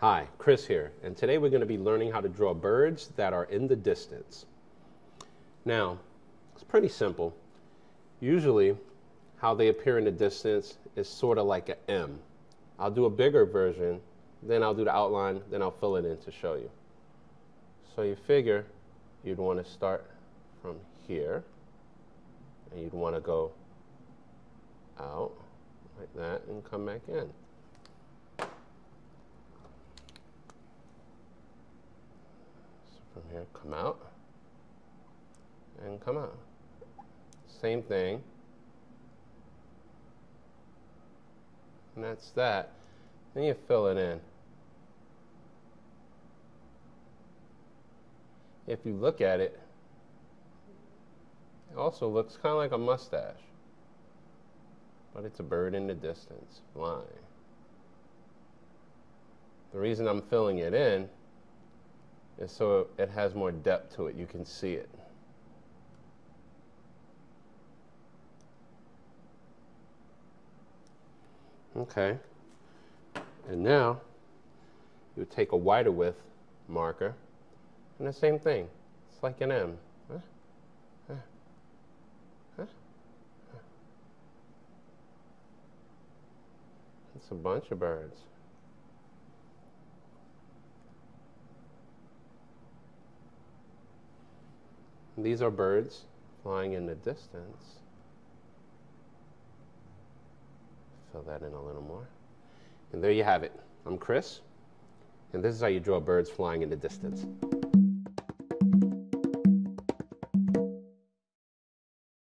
Hi, Chris here, and today we're going to be learning how to draw birds that are in the distance. Now, it's pretty simple. Usually, how they appear in the distance is sort of like an M. I'll do a bigger version, then I'll do the outline, then I'll fill it in to show you. So you figure you'd want to start from here, and you'd want to go and come back in. So from here, come out, and come out. Same thing. And that's that. Then you fill it in. If you look at it, it also looks kind of like a mustache. But it's a bird in the distance, flying. The reason I'm filling it in is so it has more depth to it. You can see it. Okay. And now you take a wider width marker and the same thing. It's like an M. Huh? Huh? Huh? It's a bunch of birds. These are birds flying in the distance. Fill that in a little more. And there you have it. I'm Chris, and this is how you draw birds flying in the distance.